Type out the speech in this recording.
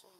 좀